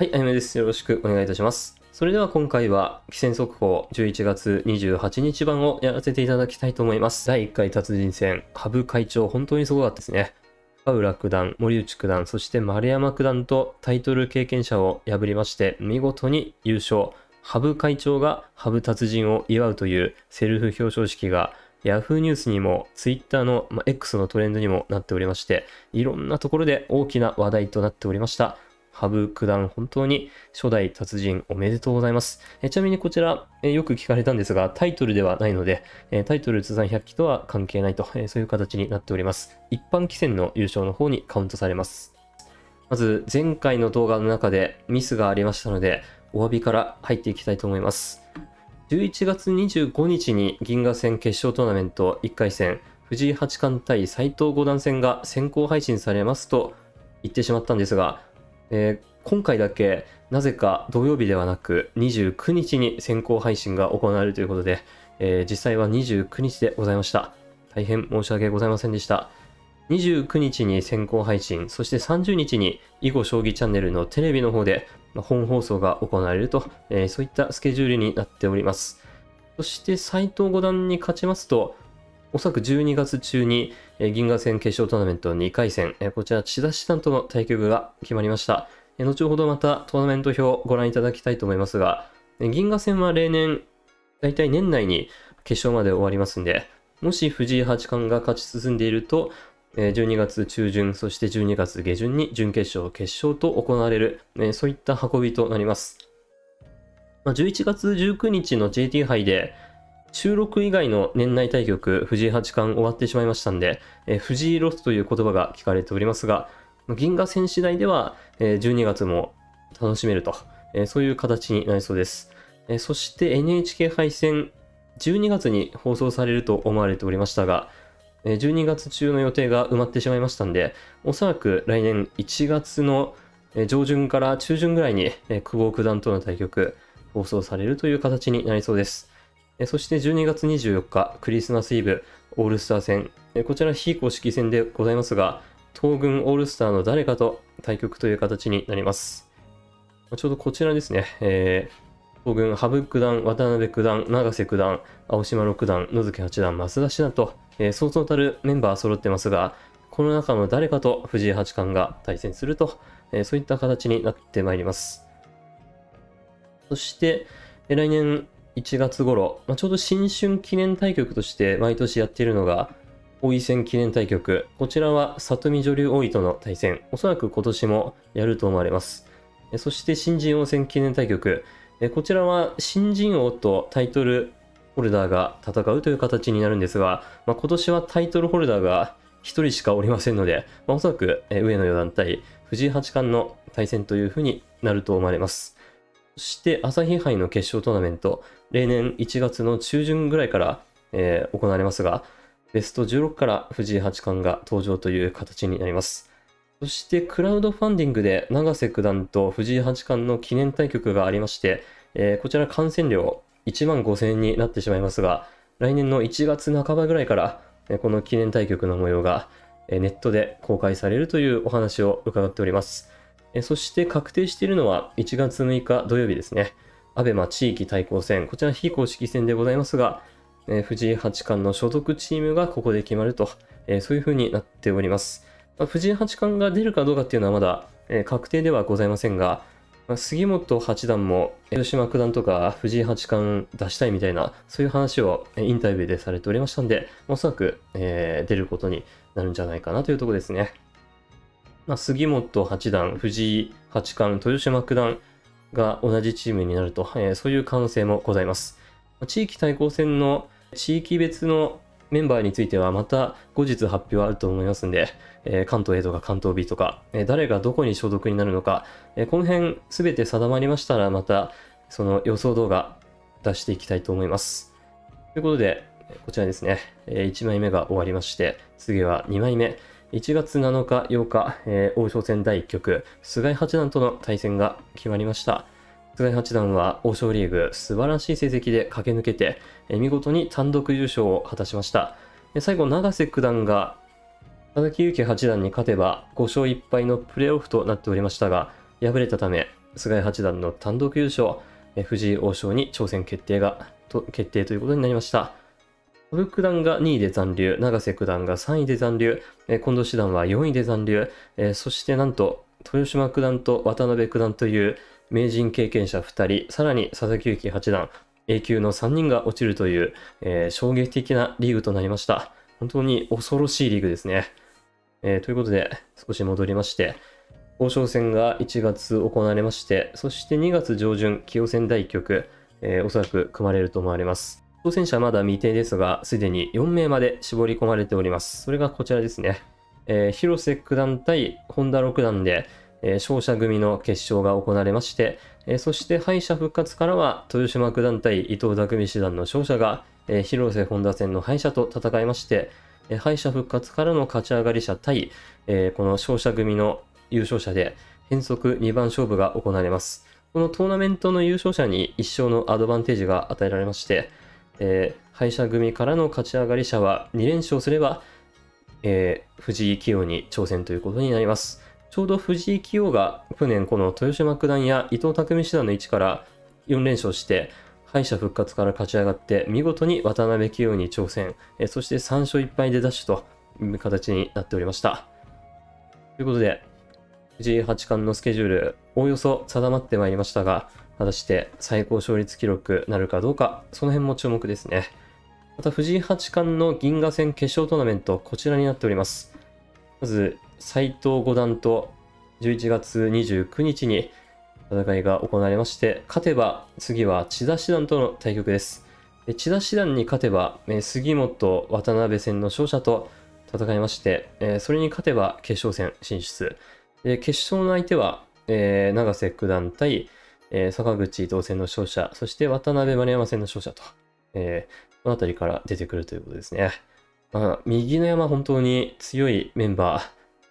はい、あゆめです。よろしくお願いいたします。それでは今回は、棋戦速報11月28日版をやらせていただきたいと思います。第1回達人戦、羽生会長、本当にすごかったですね。深浦九段、森内九段、そして丸山九段とタイトル経験者を破りまして、見事に優勝。羽生会長が羽生達人を祝うというセルフ表彰式が Yahoo ニュースにも Twitter の、ま、X のトレンドにもなっておりまして、いろんなところで大きな話題となっておりました。羽生九段、本当に初代達人おめでとうございます。えちなみにこちら、えよく聞かれたんですが、タイトルではないので、えタイトル通算100期とは関係ないと、えそういう形になっております。一般棋戦の優勝の方にカウントされます。まず、前回の動画の中でミスがありましたので、お詫びから入っていきたいと思います。11月25日に銀河戦決勝トーナメント1回戦、藤井八冠対斎藤五段戦が先行配信されますと言ってしまったんですが、えー今回だけなぜか土曜日ではなく29日に先行配信が行われるということで、えー実際は29日でございました。大変申し訳ございませんでした。29日に先行配信、そして30日に囲碁将棋チャンネルのテレビの方で本放送が行われると、えーそういったスケジュールになっております。そして斎藤五段に勝ちますと、おそらく12月中に、銀河戦決勝トーナメント2回戦、こちら千田七段との対局が決まりました。後ほどまたトーナメント表をご覧いただきたいと思いますが、銀河戦は例年、だいたい年内に決勝まで終わりますんで、もし藤井八冠が勝ち進んでいると、12月中旬、そして12月下旬に準決勝、決勝と行われる、そういった運びとなります。まあ、11月19日の JT 杯で、収録以外の年内対局、藤井八冠終わってしまいましたんで、えー藤井ロスという言葉が聞かれておりますが、銀河戦次第では、えー12月も楽しめると、えーそういう形になりそうです。えそして NHK 杯戦、12月に放送されると思われておりましたが、え12月中の予定が埋まってしまいましたんで、おそらく来年1月の上旬から中旬ぐらいに、久保九段との対局、放送されるという形になりそうです。そして12月24日、クリスマスイブ、オールスター戦、こちら非公式戦でございますが、東軍オールスターの誰かと対局という形になります。ちょうどこちらですね、えー東軍、羽生九段、渡辺九段、永瀬九段、青島六段、野月八段、増田七段と、えーそうそうたるメンバー揃ってますが、この中の誰かと藤井八冠が対戦すると、えーそういった形になってまいります。そして、え来年1月頃、まあ、ちょうど新春記念対局として毎年やっているのが、王位戦記念対局。こちらは里見女流王位との対戦。おそらく今年もやると思われます。そして新人王戦記念対局。こちらは新人王とタイトルホルダーが戦うという形になるんですが、まあ、今年はタイトルホルダーが1人しかおりませんので、まあ、おそらく上野四段対藤井八冠の対戦というふうになると思われます。そして朝日杯の決勝トーナメント、例年1月の中旬ぐらいから、えー行われますが、ベスト16から藤井八冠が登場という形になります。そしてクラウドファンディングで永瀬九段と藤井八冠の記念対局がありまして、えーこちら観戦料1万5000円になってしまいますが、来年の1月半ばぐらいから、この記念対局の模様が、ネットで公開されるというお話を伺っております。そして確定しているのは1月6日土曜日ですね。アベマ地域対抗戦、こちら非公式戦でございますが、え藤井八冠の所属チームがここで決まると、えそういう風になっております。ま藤井八冠が出るかどうかっていうのはまだ、え確定ではございませんが、ま杉本八段も広島九段とか藤井八冠出したいみたいな、そういう話をインタビューでされておりましたんで、おそらく、えー出ることになるんじゃないかなというところですね。まあ、杉本八段、藤井八冠、豊島九段が同じチームになると、えーそういう可能性もございます。地域対抗戦の地域別のメンバーについてはまた後日発表あると思いますんで、えー関東 A とか関東 B とか、えー誰がどこに所属になるのか、えーこの辺すべて定まりましたらまたその予想動画出していきたいと思います。ということで、こちらですね、え1枚目が終わりまして、次は2枚目。1月7日、8日、えー王将戦第1局、菅井八段との対戦が決まりました。菅井八段は王将リーグ素晴らしい成績で駆け抜けて、え見事に単独優勝を果たしました。最後、永瀬九段が佐々木勇気八段に勝てば5勝1敗のプレーオフとなっておりましたが、敗れたため、菅井八段の単独優勝、え藤井王将に挑戦決定が、と決定ということになりました。羽生九段が2位で残留、永瀬九段が3位で残留、え近藤七段は4位で残留、えそしてなんと、豊島九段と渡辺九段という名人経験者2人、さらに佐々木勇気八段、A 級の3人が落ちるという、えー、衝撃的なリーグとなりました。本当に恐ろしいリーグですね。えー、ということで、少し戻りまして、王将戦が1月行われまして、そして2月上旬、棋王戦第1局、えー、おそらく組まれると思われます。挑戦者はまだ未定ですが、すでに4名まで絞り込まれております。それがこちらですね。えー、広瀬九段対本田六段で、えー、勝者組の決勝が行われまして、えー、そして敗者復活からは豊島九段対伊藤匠七段の勝者が、え、広瀬本田戦の敗者と戦いまして、え、敗者復活からの勝ち上がり者対、え、この勝者組の優勝者で変則2番勝負が行われます。このトーナメントの優勝者に1勝のアドバンテージが与えられまして、えー、敗者組からの勝ち上がり者は2連勝すれば、えー、藤井清王に挑戦ということになります。ちょうど藤井清王が去年この豊島九段や伊藤匠七段の位置から4連勝して、敗者復活から勝ち上がって、見事に渡辺清に挑戦、えー、そして3勝1敗でダッシュという形になっておりました。ということで、藤井八冠のスケジュール、おおよそ定まってまいりましたが、果たして最高勝率記録なるかどうか、その辺も注目ですね。また藤井八冠の銀河戦決勝トーナメント、こちらになっております。まず、斎藤五段と11月29日に戦いが行われまして、勝てば次は千田七段との対局です。で千田七段に勝てば、え杉本、渡辺戦の勝者と戦いまして、えそれに勝てば決勝戦進出。で決勝の相手は、えー、永瀬九段対えー、坂口伊藤戦の勝者、そして渡辺丸山戦の勝者と、えー、この辺りから出てくるということですね。まあ、右の山本当に強いメンバー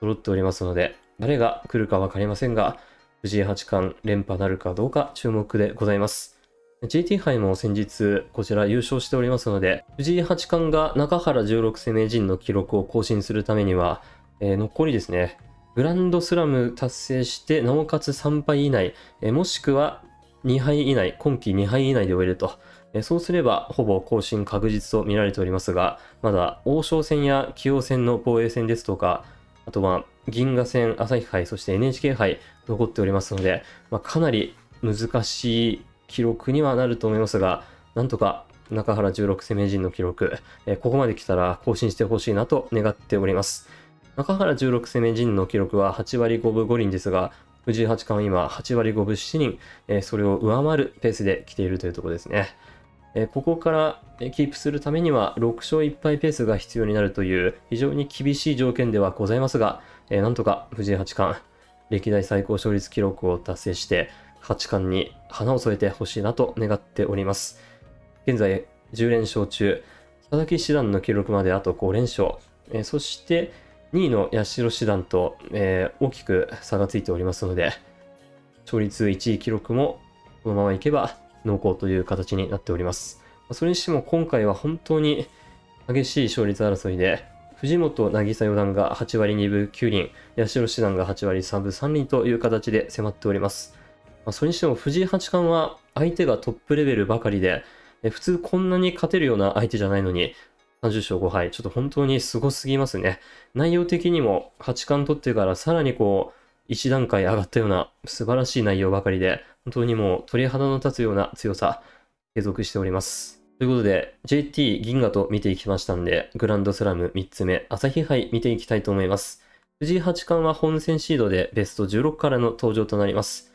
揃っておりますので、誰が来るか分かりませんが、藤井八冠連覇なるかどうか注目でございます。GT 杯も先日こちら優勝しておりますので、藤井八冠が中原16世名人の記録を更新するためには、えー、残りですね、グランドスラム達成して、なおかつ3敗以内、えもしくは2敗以内、今季2敗以内で終えると。えそうすれば、ほぼ更新確実と見られておりますが、まだ王将戦や棋王戦の防衛戦ですとか、あとは銀河戦、朝日杯、そして NHK 杯残っておりますので、まあ、かなり難しい記録にはなると思いますが、なんとか中原16世名人の記録、えここまで来たら更新してほしいなと願っております。中原16世名人の記録は8割5分5厘ですが、藤井八冠は今8割5分7厘、えー、それを上回るペースで来ているというところですね。えー、ここからキープするためには6勝1敗ペースが必要になるという非常に厳しい条件ではございますが、えー、なんとか藤井八冠、歴代最高勝率記録を達成して、八冠に花を添えてほしいなと願っております。現在10連勝中、佐々木七段の記録まであと5連勝、えー、そして、2位の八代師団と、えー、大きく差がついておりますので、勝率1位記録もこのままいけば濃厚という形になっております。それにしても今回は本当に激しい勝率争いで、藤本渚四段が8割2分9厘、八代七段が8割3分3厘という形で迫っております。それにしても藤井八冠は相手がトップレベルばかりで、普通こんなに勝てるような相手じゃないのに、30勝5敗。ちょっと本当にすごすぎますね。内容的にも8冠取ってからさらにこう、一段階上がったような素晴らしい内容ばかりで、本当にもう鳥肌の立つような強さ、継続しております。ということで、JT 銀河と見ていきましたんで、グランドスラム3つ目、朝日杯見ていきたいと思います。藤井八冠は本戦シードでベスト16からの登場となります。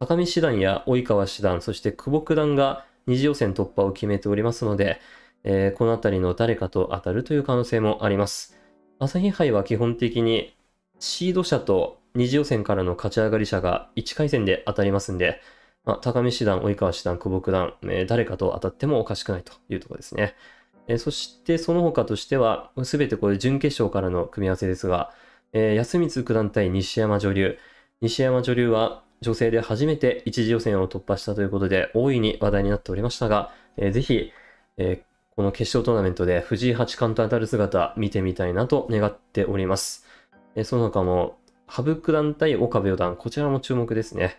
高見師団や及川師団、そして久保九段が二次予選突破を決めておりますので、えー、この辺りの誰かと当たるという可能性もあります。朝日杯は基本的にシード者と二次予選からの勝ち上がり者が1回戦で当たりますんで、まあ、高見師団、及川師団、久保九段、えー、誰かと当たってもおかしくないというところですね。えー、そしてその他としては、すべてこれ準決勝からの組み合わせですが、えー、安光九段対西山女流。西山女流は女性で初めて一次予選を突破したということで、大いに話題になっておりましたが、えー、ぜひ、えー、この決勝トーナメントで藤井八冠と当たる姿見てみたいなと願っております。えその他も、羽生九段対岡部四段、こちらも注目ですね。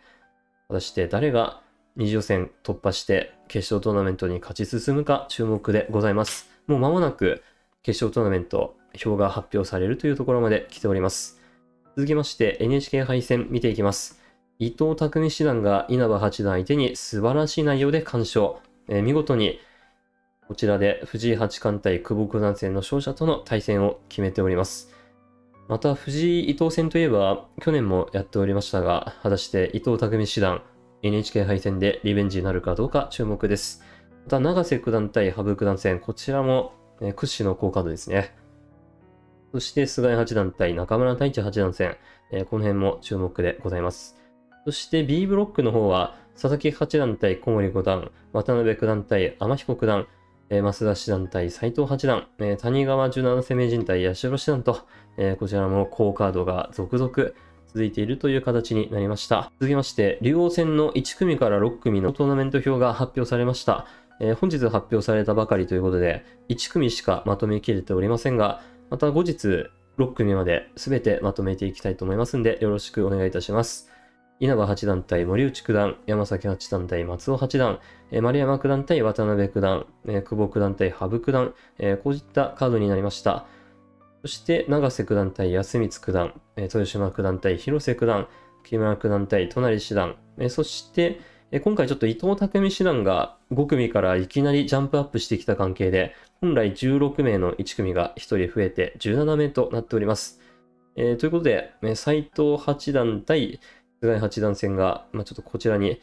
果たして誰が二次予選突破して決勝トーナメントに勝ち進むか注目でございます。もう間もなく決勝トーナメント表が発表されるというところまで来ております。続きまして NHK 杯戦見ていきます。伊藤匠七段が稲葉八段相手に素晴らしい内容で完勝。えー見事にこちらで藤井八冠対久保九段戦の勝者との対戦を決めております。また藤井伊藤戦といえば去年もやっておりましたが、果たして伊藤匠七段 NHK 杯戦でリベンジになるかどうか注目です。また永瀬九段対羽生九段戦、こちらも、え屈指の好カードですね。そして菅井八段対中村太一八段戦、えこの辺も注目でございます。そして B ブロックの方は、佐々木八段対小森五段、渡辺九段対天彦九段、えー増田七段対斎藤八段、え谷川十七世名人対八代七段と、えこちらも好カードが続々続いているという形になりました。続きまして、竜王戦の1組から6組のトーナメント表が発表されました。え本日発表されたばかりということで、1組しかまとめきれておりませんが、また後日6組まで全てまとめていきたいと思いますんで、よろしくお願いいたします。稲葉八段対森内九段、山崎八段対松尾八段、えー丸山九段対渡辺九段、えー久保九段対羽生九段、えーこういったカードになりました。そして、永瀬九段対安光九段、えー豊島九段対広瀬九段、木村九段対隣七段、えーそして、えー今回ちょっと伊藤匠七段が5組からいきなりジャンプアップしてきた関係で、本来16名の1組が1人増えて17名となっております。えーということで、えー斎藤八段対菅井八段戦が、まあ、ちょっとこちらに、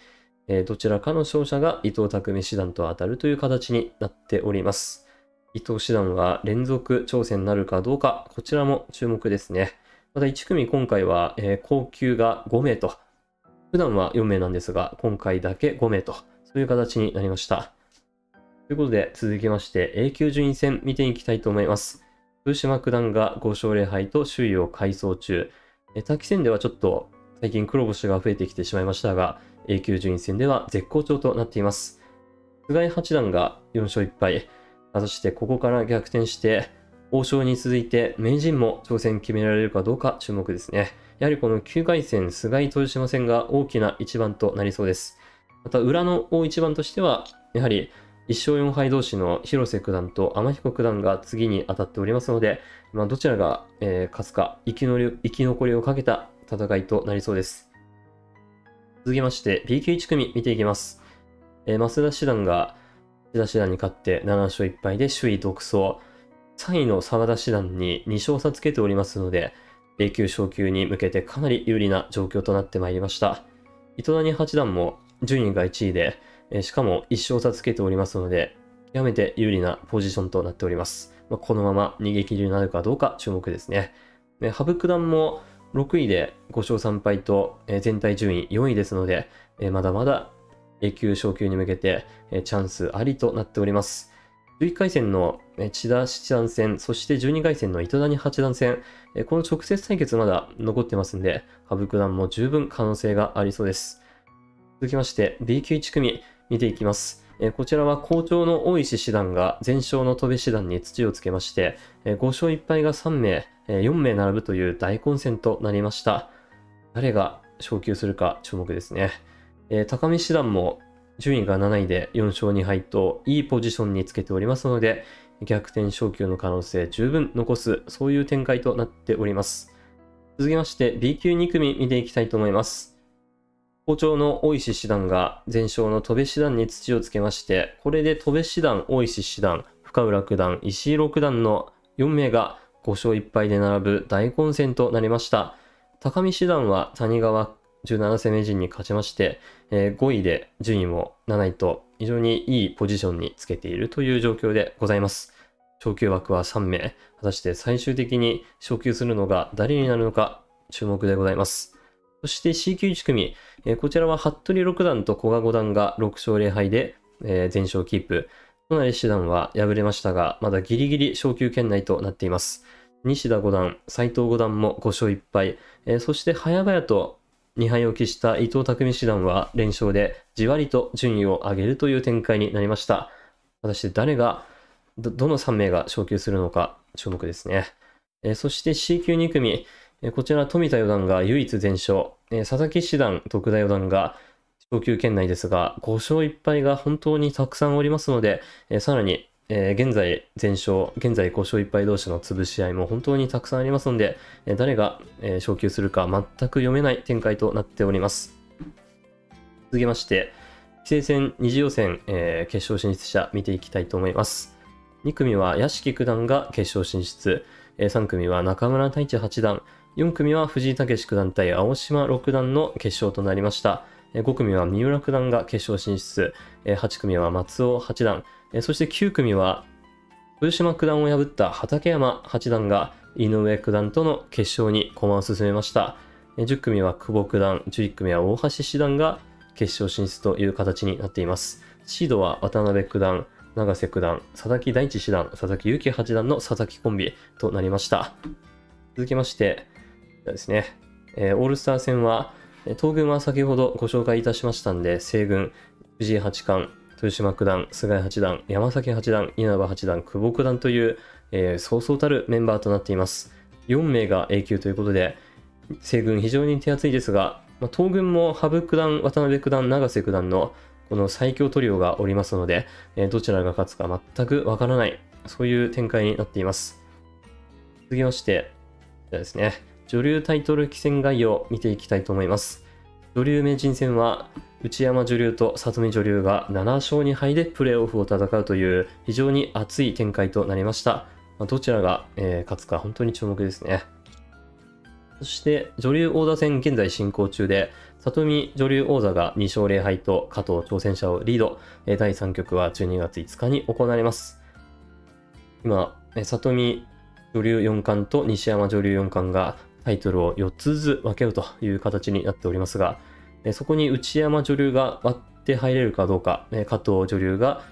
えーどちらかの勝者が伊藤匠七段と当たるという形になっております。伊藤七段は連続挑戦になるかどうか、こちらも注目ですね。また1組今回は、えー高級が5名と、普段は4名なんですが、今回だけ5名と、そういう形になりました。ということで、続きまして A 級順位戦見ていきたいと思います。豊島九段が5勝0敗と首位を快走中。え滝戦ではちょっと最近黒星が増えてきてしまいましたが、A 級順位戦では絶好調となっています。菅井八段が4勝1敗。果たしてここから逆転して、王将に続いて名人も挑戦決められるかどうか注目ですね。やはりこの9回戦菅井豊島戦が大きな一番となりそうです。また裏の大一番としては、やはり1勝4敗同士の広瀬九段と天彦九段が次に当たっておりますので、まあ、どちらが、えー勝つか生きのり生き残りをかけた戦いとなりそうです。続きまして B 級1組見ていきます。えー増田七段が千田七段に勝って7勝1敗で首位独走。3位の沢田七段に2勝差つけておりますので、A 級昇級に向けてかなり有利な状況となってまいりました。糸谷八段も順位が1位で、えーしかも1勝差つけておりますので、極めて有利なポジションとなっております。まあこのまま逃げ切りになるかどうか注目ですね。で羽生九段も6位で5勝3敗と、全体順位4位ですので、まだまだ A 級昇級に向けて、チャンスありとなっております。11回戦の千田七段戦、そして12回戦の糸谷八段戦、この直接対決まだ残ってますんで、羽生九段も十分可能性がありそうです。続きまして B 級1組見ていきます。えーこちらは好調の大石七段が全勝の戸部七段に土をつけまして、えー5勝1敗が3名、えー4名並ぶという大混戦となりました。誰が昇級するか注目ですね。えー高見七段も順位が7位で4勝2敗といいポジションにつけておりますので、逆転昇級の可能性十分残す、そういう展開となっております。続きまして B 級2組見ていきたいと思います。好調の大石七段が全勝の戸部七段に土をつけまして、これで戸部七段、大石七段、深浦九段、石井六段の4名が5勝1敗で並ぶ大混戦となりました。高見七段は谷川17世名人に勝ちまして、えー5位で順位も7位と非常にいいポジションにつけているという状況でございます。昇級枠は3名。果たして最終的に昇級するのが誰になるのか注目でございます。そして C 級1組、えーこちらは服部六段と古賀五段が6勝0敗で、えー全勝キープ。都成七段は敗れましたが、まだギリギリ昇級圏内となっています。西田五段、斎藤五段も5勝1敗、えーそして早々と2敗を喫した伊藤匠七段は連勝でじわりと順位を上げるという展開になりました。果たして誰が、どの3名が昇級するのか注目ですね。えーそして C 級2組、えーこちら富田四段が唯一全勝、えー佐々木七段、徳田四段が昇級圏内ですが、5勝1敗が本当にたくさんおりますので、えーさらに、えー現在全勝、現在5勝1敗同士の潰し合いも本当にたくさんありますので、えー誰が、え昇級するか全く読めない展開となっております。続きまして、棋聖戦二次予選、え決勝進出者見ていきたいと思います。2組は屋敷九段が決勝進出、え3組は中村太一八段、4組は藤井猛九段対青島六段の決勝となりました。5組は三浦九段が決勝進出、8組は松尾八段、そして9組は豊島九段を破った畠山八段が井上九段との決勝に駒を進めました。10組は久保九段、11組は大橋七段が決勝進出という形になっています。シードは渡辺九段、永瀬九段、佐々木大地七段、佐々木勇気八段の佐々木コンビとなりました。続きまして、ですね、えーオールスター戦は、東軍は先ほどご紹介いたしましたんで、西軍、藤井八冠、豊島九段、菅井八段、山崎八段、稲葉八段、久保九段という、えそうそうたるメンバーとなっています。4名が A 級ということで、西軍非常に手厚いですが、まあ、東軍も羽生九段、渡辺九段、永瀬九段のこの最強トリオがおりますので、えーどちらが勝つか全くわからない、そういう展開になっています。続きまして、じゃあですね、女流タイトル棋戦概要を見ていきたいと思います。女流名人戦は、内山女流と里見女流が7勝2敗でプレーオフを戦うという非常に熱い展開となりました。まどちらが、え勝つか本当に注目ですね。そして、女流王座戦現在進行中で、里見女流王座が2勝0敗と加藤挑戦者をリード。第3局は12月5日に行われます。今、里見女流四冠と西山女流四冠がタイトルを4つずつ分けるという形になっておりますが、そこに内山女流が割って入れるかどうか、加藤女流が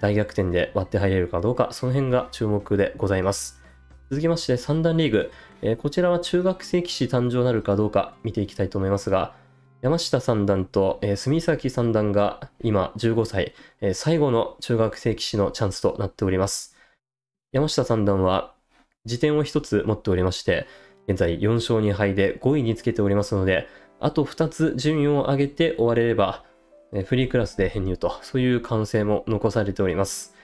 大逆転で割って入れるかどうか、その辺が注目でございます。続きまして三段リーグ、こちらは中学生棋士誕生なるかどうか見ていきたいと思いますが、山下三段と、えー住崎三段が今15歳、最後の中学生棋士のチャンスとなっております。山下三段は辞典を1つ持っておりまして、現在4勝2敗で5位につけておりますので、あと2つ順位を上げて終われれば、えフリークラスで編入と、そういう可能性も残されております。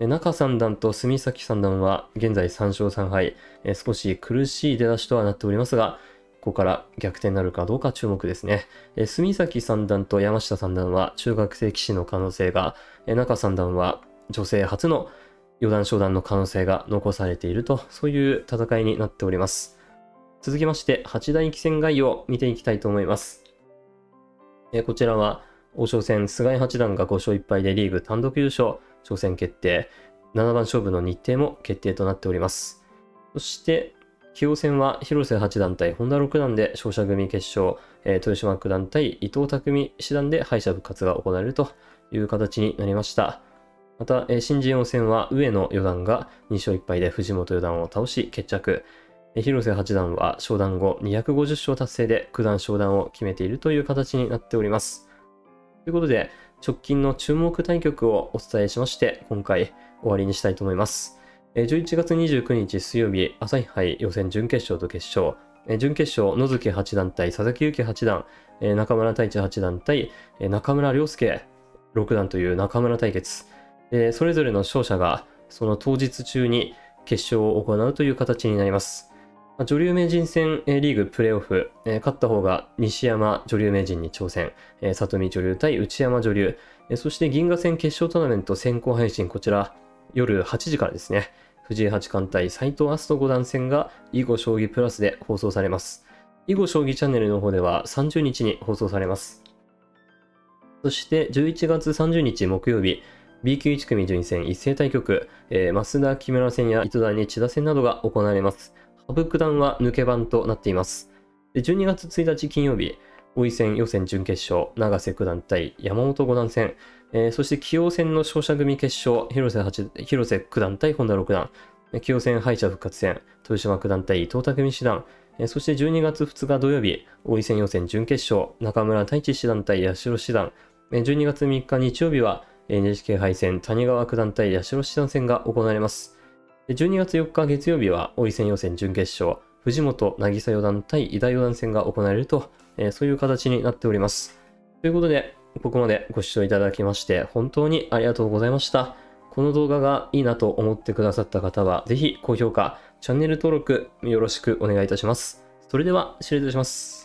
え中三段と住崎三段は現在3勝3敗、え少し苦しい出だしとはなっておりますが、ここから逆転なるかどうか注目ですね。えー住崎三段と山下三段は中学生棋士の可能性が、え中三段は女性初の四段昇段の可能性が残されていると、そういう戦いになっております。続きまして、八大棋戦概要を見ていきたいと思います。えこちらは、王将戦、菅井八段が5勝1敗でリーグ単独優勝、挑戦決定、7番勝負の日程も決定となっております。そして、棋王戦は広瀬八段対本田六段で勝者組決勝、え豊島九段対伊藤匠七段で敗者復活が行われるという形になりました。また、え新人王戦は上野四段が2勝1敗で藤本四段を倒し決着。広瀬八段は昇段後250勝達成で九段昇段を決めているという形になっております。ということで、直近の注目対局をお伝えしまして、今回終わりにしたいと思います。11月29日水曜日、朝日杯予選準決勝と決勝、準決勝、野月八段対佐々木勇気八段、中村太一八段対、中村良介六段という中村対決、それぞれの勝者がその当日中に決勝を行うという形になります。女流名人戦リーグプレーオフ、えー勝った方が西山女流名人に挑戦、えー里見女流対内山女流、えーそして銀河戦決勝トーナメント先行配信、こちら夜8時からですね、藤井八冠対斎藤明日斗五段戦が囲碁将棋プラスで放送されます。囲碁将棋チャンネルの方では30日に放送されます。そして11月30日木曜日、B 級1組順位戦一斉対局、えー増田木村戦や糸谷千田戦などが行われます。羽生九段は抜け番となっています。で12月1日金曜日、王位戦予選準決勝、永瀬九段対山本五段戦、えーそして棋王戦の勝者組決勝、広瀬八広瀬九段対本田六段、棋王戦敗者復活戦、豊島九段対伊藤匠七段、えーそして12月2日土曜日、王位戦予選準決勝、中村太一七段対八代七段、12月3日日曜日は、NHK 杯戦谷川九段対八代七段戦が行われます。12月4日月曜日は、王位戦予選準決勝、藤本渚四段対井田四段戦が行われると、えーそういう形になっております。ということで、ここまでご視聴いただきまして本当にありがとうございました。この動画がいいなと思ってくださった方は、ぜひ高評価、チャンネル登録よろしくお願いいたします。それでは失礼いたします。